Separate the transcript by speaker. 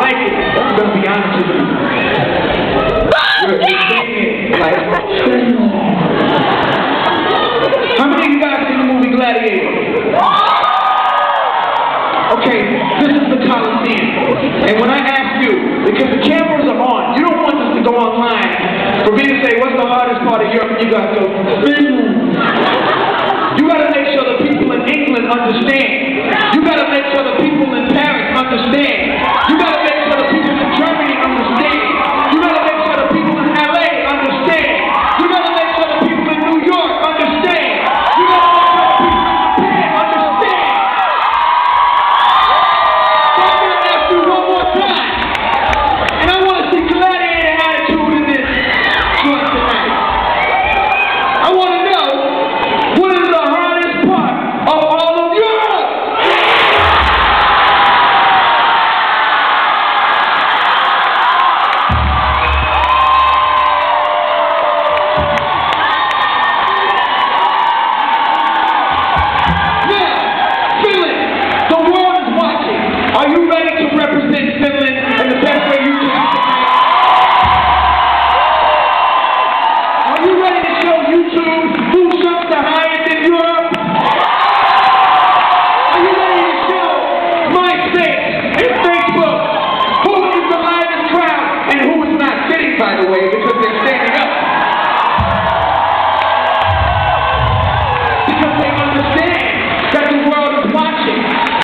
Speaker 1: like it. I'm gonna be honest with you. You're, you're saying it like, how many of you guys seen the movie Gladiator? Okay, this is the Coliseum. And when I ask you, because the cameras are on, you don't want us to go online for me to say, what's the hardest part of Europe? You guys go. You gotta make sure the people in England understand. Way, because they're standing